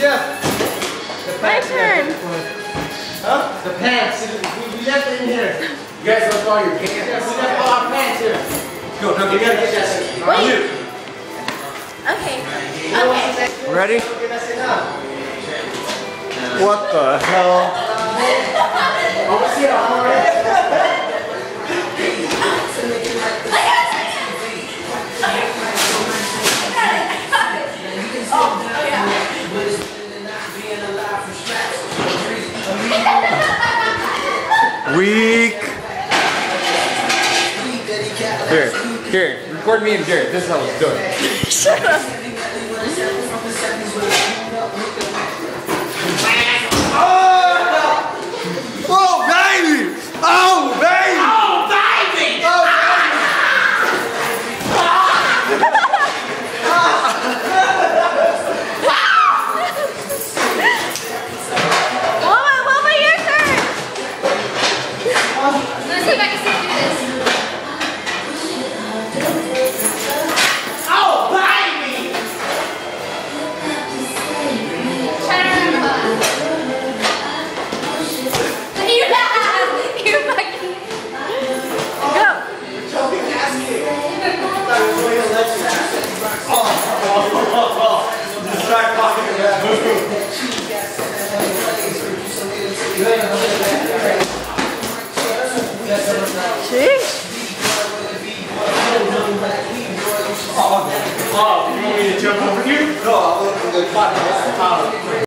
Jeff. My turn. Huh? The pants. We, left it in here. You guys left all your pants. Yes, we left all our pants here. Go, no, you gotta get that shit. Wait. Okay. Okay. Ready? What the hell? I want to see how Weak. Here, here, record me and Jarrett. This is how it's done. Shut up. Oh, Let's need you jump over here? No, I'm going at the bottom.